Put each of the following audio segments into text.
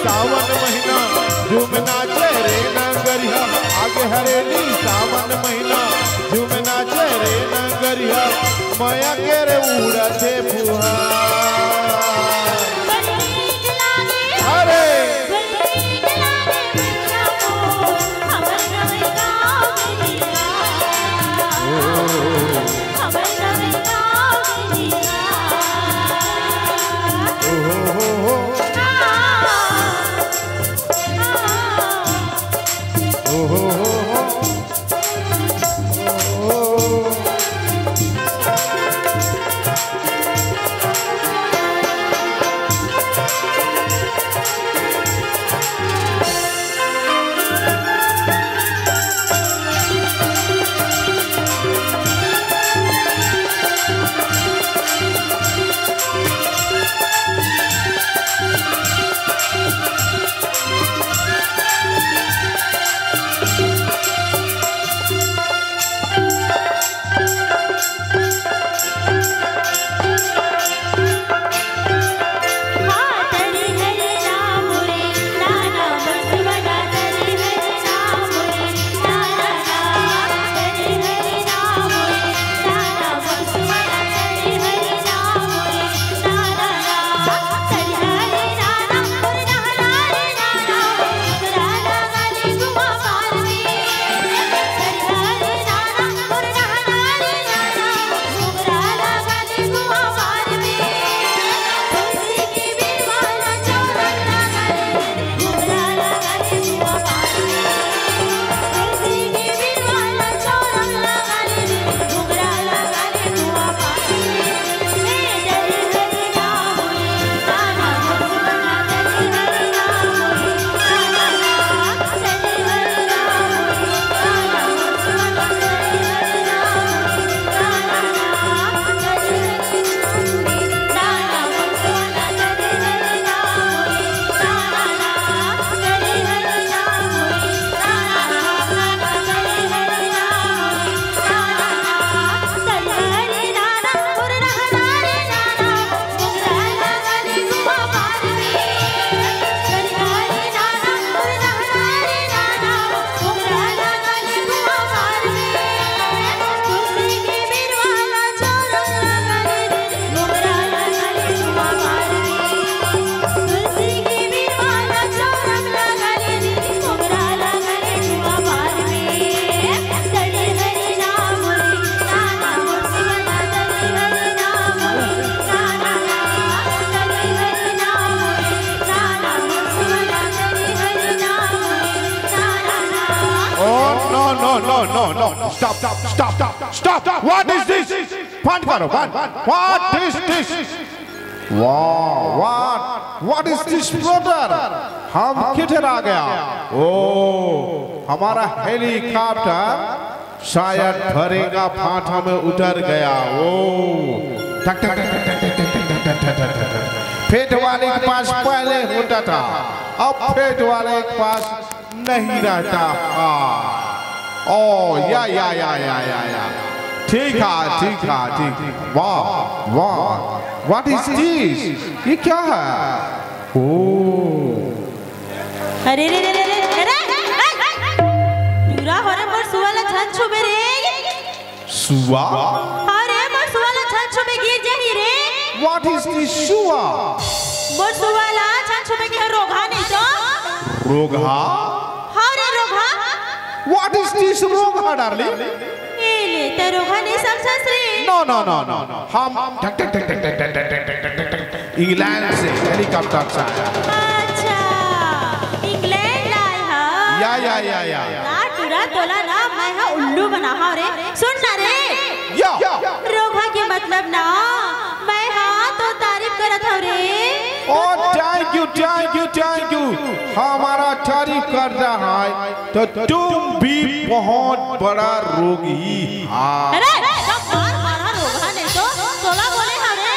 सावन महीना झूम नाचे रे नगरिया। आगे हरेली सावन महीना झूम नाचे रे नगरिया। माया के रे उड़ते फुहार। No no no no! Stop stop stop stop stop! What is this? बंद करो बंद What is this? Wow! What? What is this brother? हम किधर आ गया? ओ हमारा हेलीकॉप्टर शायद भरेगा फाटा में उतर गया ओ टक टक टक टक टक टक टक टक टक। फेट वाले के पास पहले होता था अब फेट वाले के पास नहीं रहता हाँ ओ या या या या या या ठीक है ठीक है ठीक वाह वाह व्हाट इज़ दिस ये क्या है ओ अरे रे रे रे रे रे पूरा होरे मोर सुवाला छत छुबे रे सुआ अरे मोर सुवाला छत छुबे गिर जाही रे व्हाट इज़ दिस सुआ मोर सुवाला छत छुबे के रोगा नहीं तो रोगा इज़ दिस रोगा डार्लिंग ए ले ते रोगा नहीं समझस रे no no no no no हम टक टक टक टक टक टक टक टक टक टक इंग्लैंड से हेलीकॉप्टर से आया। अच्छा इंग्लैंड लाए हा। या या या या ना टूरा तोला ना मैं हा उल्लू बना हा रे। सुन ना रे। या। रोगा के मतलब ना मैं हा तो तारीफ़ करत हो रे। ओ thank you thank you thank you हमारा तारीफ़ कर रहा है तो तुम भी बहुत बड़ा रोगी हाँ अरे तो तू अरे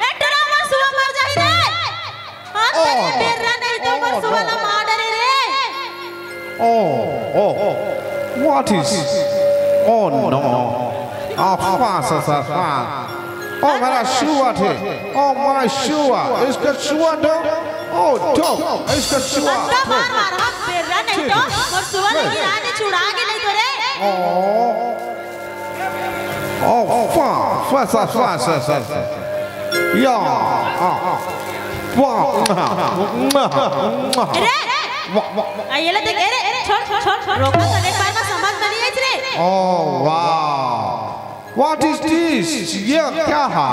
ए ए मर सुवा रे हाँ Oh. तो मर सुवा ला मार डरे रे Oh, oh, oh. What is? Oh no. Ah, fast, fast, fast. Oh, मेरा शुआ थे. Oh, my शुआ. इसका शुआ दो. Oh, दो. इसका शुआ. अंदा मार मार हाँ बेरा नहीं तो मर सुवा लगी राने छुड़ा के नहीं तो रे Oh. Oh, fast, fast, fast, fast, fast. Yeah. Ah, ah. Wow. अरे अयला देख अरे अरे छोड़ छोड़ छोड़ छोड़ रोका तो एक बार में समझ में नहीं आई रे Oh, wow. What is this? ये क्या है?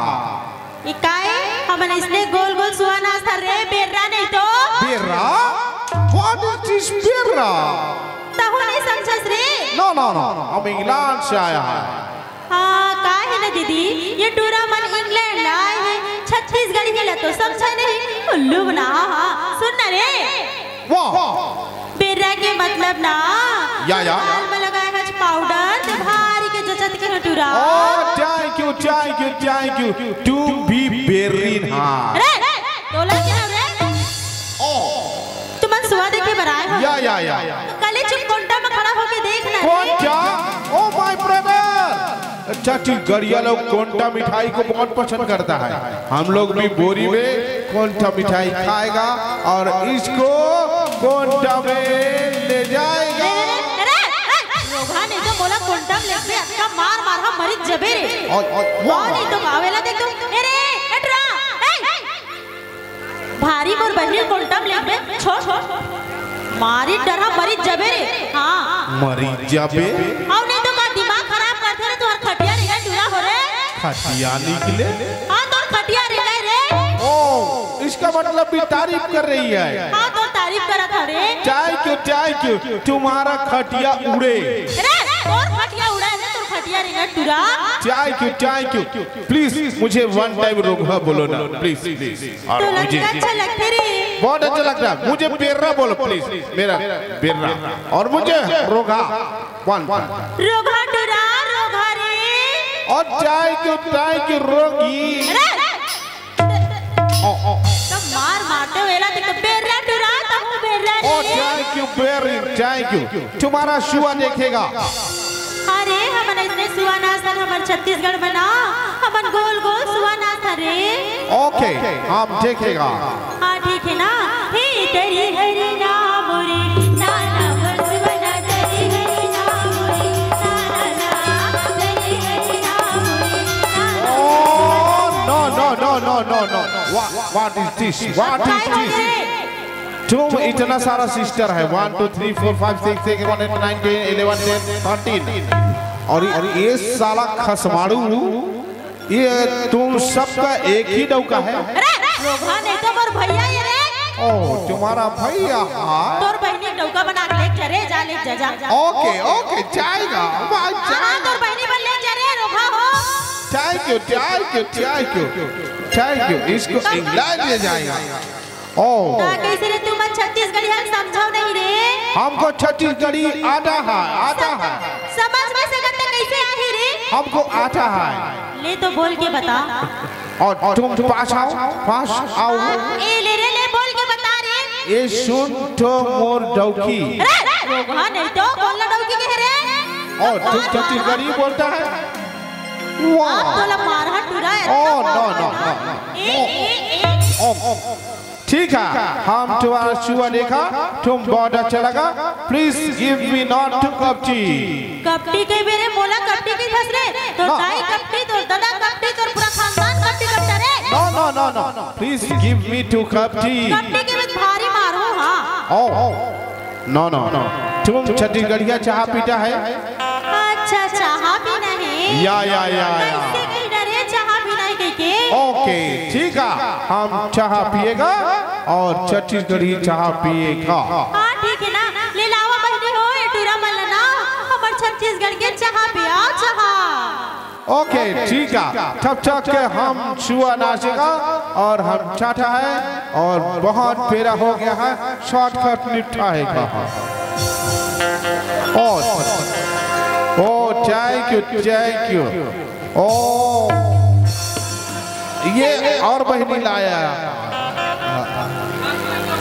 इकाई हमने इसने गोल गोल सुवा नाच था रे बेरा नहीं तो Birra? What is this birra? ताहू नहीं समझस रे No, no, no. हम इंग्लैंड से आया है. हाँ का है ना दीदी ये टूरा मन इंग्लैंड लाए है छत्तीसगढ़ के लिए तो समझा नहीं उल्लू बना हाँ सुन ना रे वाह बेरा के मतलब ना या, या। दाल में लगाया है पाउडर you, thank you. तुम भी बेरिन हाँ. अरे तोला क्या रे तुम सुवा देख के बनाए हो या या या. कल चुप कोंटा में खड़ा होके देखना कौन क्या? Oh my brother. छत्तीसगढ़िया लोग कोंटा मिठाई को बहुत पसंद करता है हम लोग भी बोरी में कोंटा मिठाई खाएगा और इसको कोंटा में ले जाएगा तो कोंटम ले से अच्छा मार मार हम मरीज़ जबे रे और, और, वाह तो आवेला देख। तू अरे हटरा भारी मोर बहनी कोंटम ले बे छोड़। छोड़ मारी डरा मरीज़ जबे रे हाँ। मरी जाबे। और नहीं तो का दिमाग खराब करते रे तोहर खटिया रे डूरा हो रे। खटिया निकले। हाँ तोर खटिया रे रे। ओ इसका मतलब भी तारीफ़ कर रही है। हाँ तोर तारीफ़ करत हो रे। थैंक यू थैंक यू तुम्हारा खटिया उड़े। अरे thank you thank you please मुझे वन टाइम रोका बोलो ना। प्लीज़ प्लीज़ और तो मुझे अच्छा लगते रे। बहुत अच्छा लग रहा है। मुझे बेर्रा बोलो प्लीज़ मेरा बेर्रा और मुझे रोगा। वन वन रोगा डूरा रोगा रे। और थैंक यू थैंक यू रोगी। अरे! ओ ओ तब मार मारते वेला तो बेर्रा डुरा तब बेर्रा ओ रे। Thank you very thank you तुम्हारा शुआ देखेगा। अरे हमन इतने सुवाना सन हमन छत्तीसगढ़ में ना हमन गोल गोल सुवाना था रे ओके हम देखेगा हाँ ठीक है ना? हे तेरी हरी नाम रे नाना बसवना तेरी हरी नाम रे नाना ना तेरी हरी नाम रे नाना no. What, what is this? What is this? रे तुम इतना सारा सिस्टर है. One two three four five six seven eight nine ten eleven ten thirteen और ये साला खसमाड़ू ये तुम सबका एक ही डौका है। रोगा तो भैया ये रे। ओ तुम्हारा भैया है। तोर बहनी डौका बना के ले रे जा ले जा जा। ओके ओके जाएगा हाँ जाएगा तोर बहनी बन ले जा रे रोगा हो। Thank you thank you thank you thank you इसको इंग्लैंड ले जाएगा। ओ कैसे रे तू मन छत्तीसगढ़ी हम समझाओ नहीं रे। हमको छत्तीसगढ़ी आता है आता है। समझ में है कैसे आही रे हमको आता है। ले तो बोल के बता। और तुम पास आओ। पास आओ ए ले रे ले बोल के बता रे। ये सुन तो मोर डौकी। रोगा नहीं तो बोलना डौकी के रे और तुम छत्तीसगढ़ी बोलता है। आप वाह तो ला मारा टुरा है ओ नो नो नो ए ए ए। ओ ठीक है। हम तुम्हारा शुआ देखा तुम बहुत अच्छा लगा please give me not two cup tea कपटी के बेरे मोला कपटी की धस रे। तो हाँ। दाई कपटी तो दादा कपटी तो पूरा खानदान कपटी कपटा रे no no no no please give me two cup tea कपटी के में भारी मारो हाँ। ओ नो नो नो तुम छत्तीसगढ़िया चाह पीता है? अच्छा चाह भी नहीं। या या या या। ठीक है हम चाह पिएगा और छत्तीसगढ़ी चाह पिएगा। हाँ ठीक है ना? ले लावा बहनी हो टूरा मल्ला ना हमर छत्तीसगढ़ के चाह पिया चाह। ओके ठीक है। तक के हम छुआ नाचेगा और हम चाटा है और बहुत पेरा हो गया है शॉर्टकट निपटाएगा। और ओ थैंक यू थैंक यू ओ ये और बहनी लाया।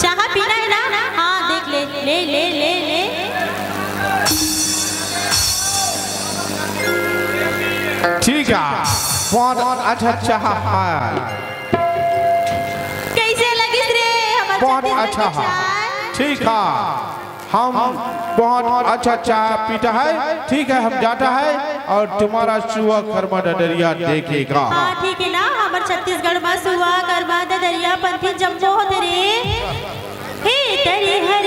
चाह पीना है ना? हाँ देख ले ले ले ले ले। ठीक है। बहुत अच्छा चाह है? कैसे लगी रे? बहुत अच्छा है? ठीक है। हम बहुत अच्छा चाय पीता है, ठीक है, हम जाता है, और तुम्हारा सुबह कर्मा डरिया देखेगा। हाँ, ठीक है ना, हमारे छत्तीसगढ़ में सुबह कर्मा डरिया पंथी जम्बो होते तेरे हे तेरे है